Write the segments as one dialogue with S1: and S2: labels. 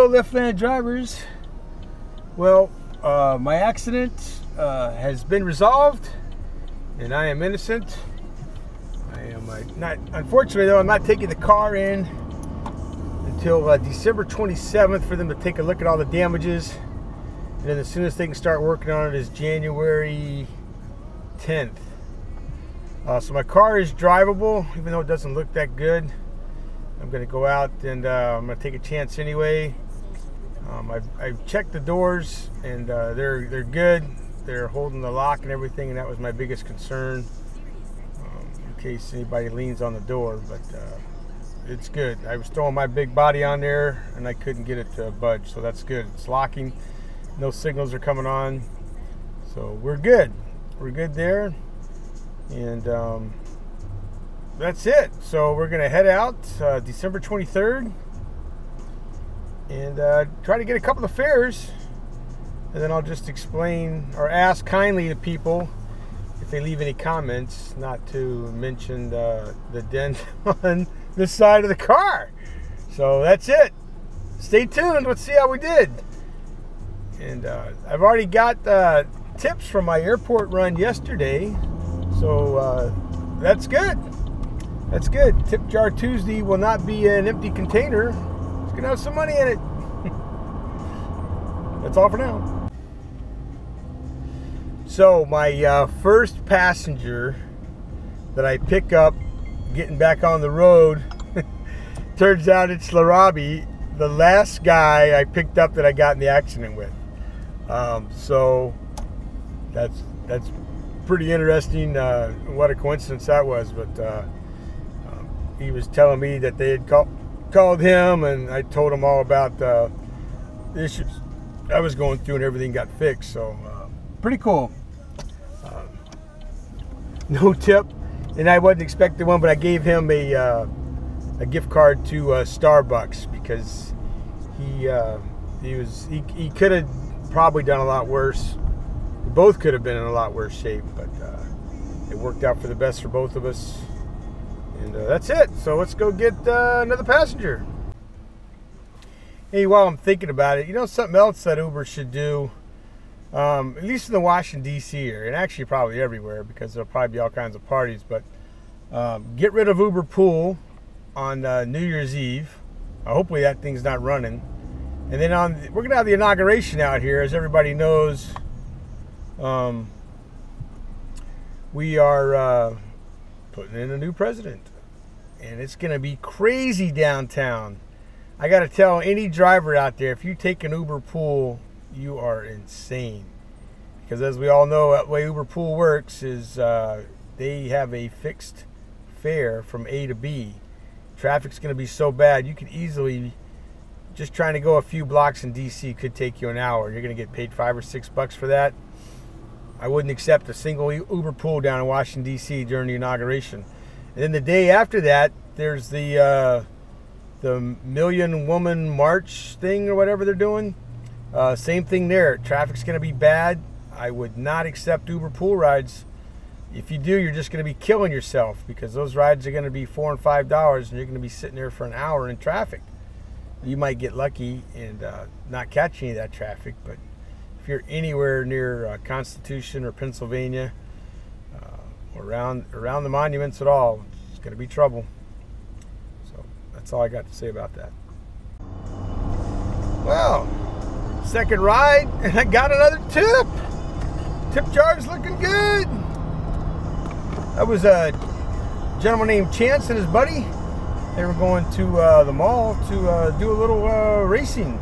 S1: Hello, Liftland drivers. Well, uh, my accident uh, has been resolved, and I am innocent. I am uh, not. Unfortunately, though, I'm not taking the car in until uh, December 27th for them to take a look at all the damages, and then as soon as they can start working on it is January 10th. Uh, so my car is drivable, even though it doesn't look that good. I'm going to go out and uh, I'm to take a chance anyway. Um, I've, I've, checked the doors and uh, they're they're good. They're holding the lock and everything, and that was my biggest concern um, in case anybody leans on the door. But uh, it's good. I was throwing my big body on there and I couldn't get it to budge, so that's good. It's locking. No signals are coming on, so we're good. We're good there, and. Um, that's it. So we're gonna head out uh, December 23rd and uh, try to get a couple of fares, and then I'll just explain or ask kindly to people if they leave any comments, not to mention the, the dent on the side of the car. So that's it. Stay tuned. Let's see how we did. And uh, I've already got uh, tips from my airport run yesterday, so uh, that's good. That's good. Tip Jar Tuesday will not be an empty container. To have some money in it. That's all for now. So, my uh, first passenger that I pick up getting back on the road turns out it's Larabi, the last guy I picked up that I got in the accident with. Um, so, that's that's pretty interesting. Uh, what a coincidence that was, but. Uh, he was telling me that they had call, called him, and I told him all about uh, the issues I was going through, and everything got fixed. So, uh, pretty cool. Uh, no tip, and I wasn't expecting one, but I gave him a uh, a gift card to uh, Starbucks because he uh, he was he, he could have probably done a lot worse. We both could have been in a lot worse shape, but it worked out for the best for both of us. And uh, that's it. So let's go get uh, another passenger. Hey, while I'm thinking about it, you know something else that Uber should do, um, at least in the Washington D.C. area, and actually probably everywhere because there'll probably be all kinds of parties. But um, get rid of Uber Pool on uh, New Year's Eve. Uh, hopefully that thing's not running. And then on, we're gonna have the inauguration out here, as everybody knows. Um, we are uh, putting in a new president and it's going to be crazy downtown. I got to tell any driver out there if you take an Uber pool, you are insane. Because as we all know, the way Uber pool works is uh, they have a fixed fare from A to B. Traffic's going to be so bad, you could easily just trying to go a few blocks in DC could take you an hour. You're going to get paid five or six bucks for that. I wouldn't accept a single Uber pool down in Washington D.C. during the inauguration. And then the day after that, there's the uh, the Million Woman March thing or whatever they're doing. Uh, same thing there. Traffic's going to be bad. I would not accept Uber pool rides. If you do, you're just going to be killing yourself because those rides are going to be four and five dollars, and you're going to be sitting there for an hour in traffic. You might get lucky and uh, not catch any of that traffic, but if you're anywhere near uh, Constitution or Pennsylvania, around around the monuments at all. It's going to be trouble. So that's all I got to say about that. Well, second ride, and I got another tip. Tip jar's looking good. That was a gentleman named Chance and his buddy. They were going to uh, the mall to uh, do a little uh, racing.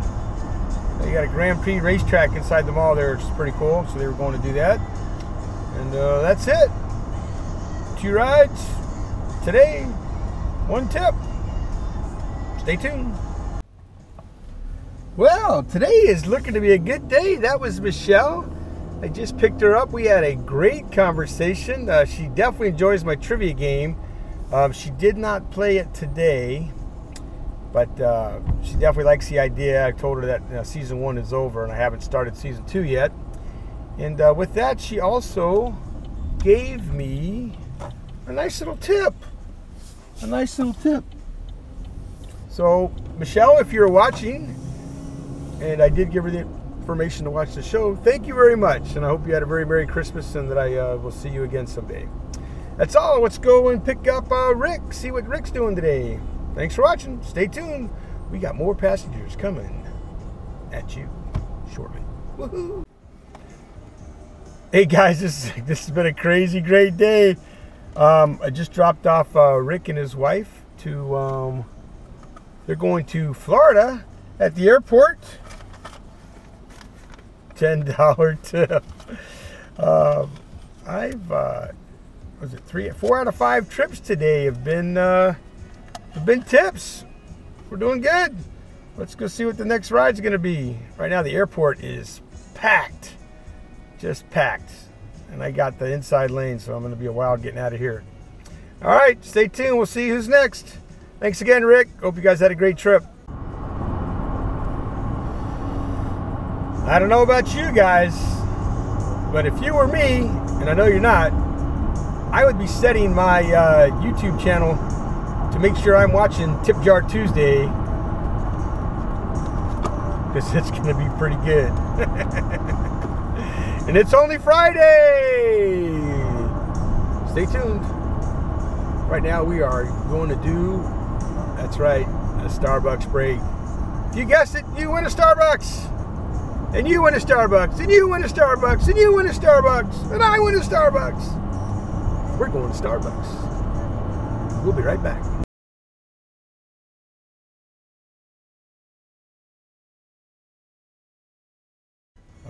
S1: They got a Grand Prix racetrack inside the mall there, which is pretty cool. So they were going to do that. And uh, that's it two rides today, one tip. Stay tuned. Well, today is looking to be a good day. That was Michelle. I just picked her up. We had a great conversation. Uh, she definitely enjoys my trivia game. Um, she did not play it today, but uh, she definitely likes the idea. I told her that you know, season one is over and I haven't started season two yet. And uh, with that, she also gave me a nice little tip. A nice little tip. So, Michelle, if you're watching, and I did give her the information to watch the show. Thank you very much, and I hope you had a very Merry Christmas and that I uh, will see you again someday. That's all. Let's go and pick up uh, Rick, see what Rick's doing today. Thanks for watching. Stay tuned. We got more passengers coming at you shortly. Woohoo! Hey guys, this this has been a crazy great day. Um, I just dropped off uh, Rick and his wife to. Um, they're going to Florida at the airport. Ten dollar tip. Um, I've uh, was it three, four out of five trips today have been uh, have been tips. We're doing good. Let's go see what the next ride's going to be. Right now, the airport is packed just packed. And I got the inside lane, so I'm going to be a while getting out of here. All right, stay tuned. We'll see who's next. Thanks again, Rick. Hope you guys had a great trip. I don't know about you guys, but if you were me, and I know you're not, I would be setting my uh, YouTube channel to make sure I'm watching Tip Jar Tuesday because it's going to be pretty good. And it's only Friday! Stay tuned. Right now we are going to do, that's right, a Starbucks break. You guessed it, you win a Starbucks! And you win a Starbucks, and you win a Starbucks, and you win a Starbucks, and I win a Starbucks. We're going to Starbucks. We'll be right back.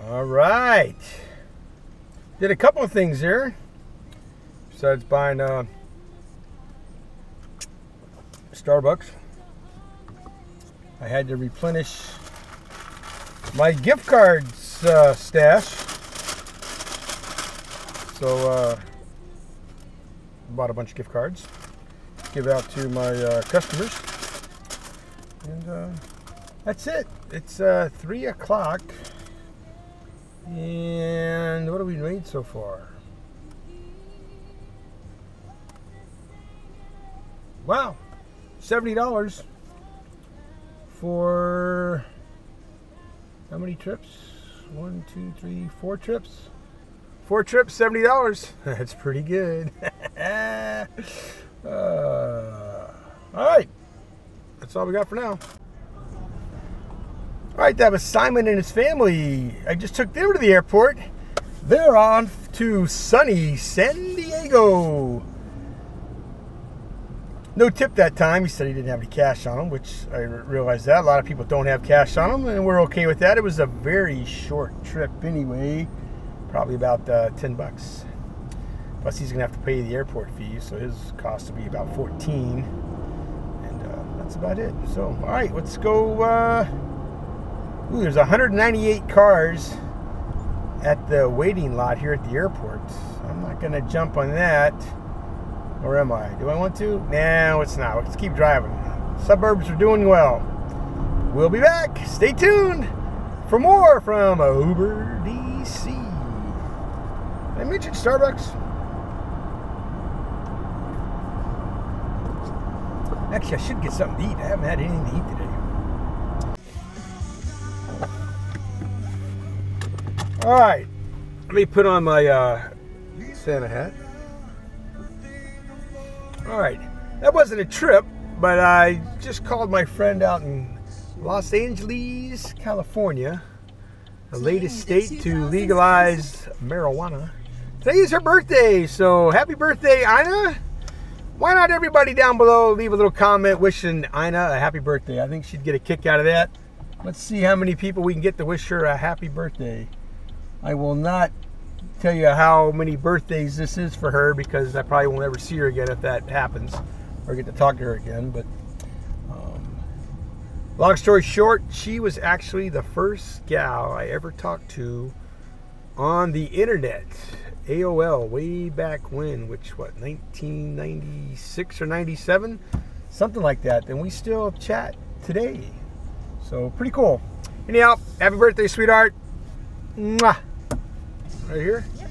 S1: All right. Did a couple of things here. Besides buying uh, Starbucks. I had to replenish my gift cards uh, stash. So, uh, bought a bunch of gift cards. Give out to my uh, customers. And uh, that's it. It's uh, 3 o'clock. And what have we made so far? Wow, $70 for how many trips? One, two, three, four trips. Four trips, $70. That's pretty good. uh, all right. That's all we got for now. All right, that was Simon and his family. I just took them to the airport. They're on to sunny San Diego. No tip that time. He said he didn't have any cash on him, which I realized that. A lot of people don't have cash on them, and we're okay with that. It was a very short trip anyway, probably about uh, 10 bucks. Plus, he's going to have to pay the airport fee, so his cost will be about 14. And uh, that's about it. So, all right, let's go. Uh, Ooh, there's 198 cars at the waiting lot here at the airport. I'm not going to jump on that. Or am I? Do I want to? No, it's not. Let's keep driving. Suburbs are doing well. We'll be back. Stay tuned for more from Uber DC. Did I mention Starbucks? Actually, I should get something to eat. I haven't had anything to eat today. All right, let me put on my uh, Santa hat. All right, that wasn't a trip, but I just called my friend out in Los Angeles, California, the latest state to legalize marijuana. Today is her birthday, so happy birthday, Ina. Why not everybody down below leave a little comment wishing Ina a happy birthday? I think she'd get a kick out of that. Let's see how many people we can get to wish her a happy birthday. I will not tell you how many birthdays this is for her because I probably won't ever see her again if that happens or get to talk to her again. But um, long story short, she was actually the first gal I ever talked to on the internet. AOL way back when, which what 1996 or 97, something like that. And we still chat today. So pretty cool. Anyhow, happy birthday, sweetheart. Mwah. Right here? Yep.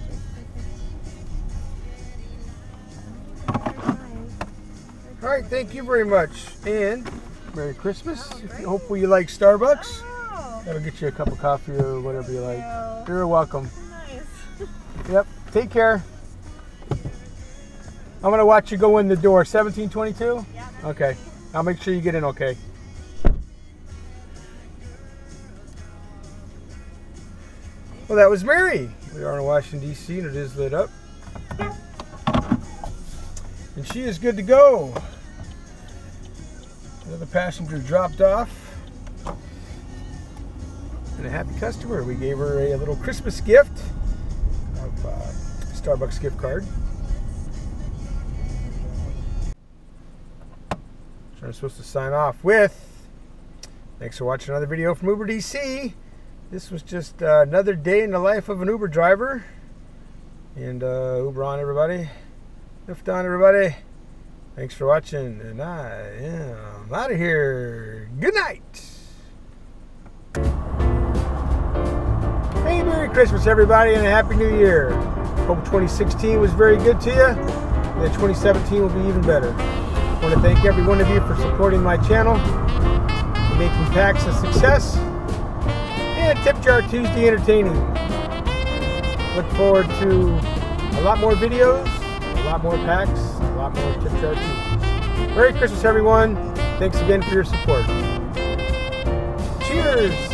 S1: All right, thank you very much. And Merry Christmas. Oh, hopefully you like Starbucks. Oh, that'll get you a cup of coffee or whatever you like.
S2: Thank
S1: You're welcome.
S2: Nice.
S1: Yep. Take care. I'm gonna watch you go in the door. 1722.
S2: Yeah.
S1: Okay. I'll make sure you get in okay. Well, that was Mary. We are in Washington, D.C., and it is lit up. And she is good to go. Another passenger dropped off. And a happy customer. We gave her a, little Christmas gift of uh, Starbucks gift card. So I'm supposed to sign off with. Thanks for watching another video from Uber DC. This was just uh, another day in the life of an Uber driver. And uh, Uber on, everybody. Lyft on, everybody. Thanks for watching, and I am out of here. Good night. Hey, Merry Christmas, everybody, and a Happy New Year. Hope 2016 was very good to you, and that 2017 will be even better. I want to thank every one of you for supporting my channel, making PAX a success, and Tip Jar Tuesday entertaining. Look forward to a lot more videos, a lot more PAX, a lot more Tip Jar Tuesdays. Merry Christmas, everyone. Thanks again for your support. Cheers!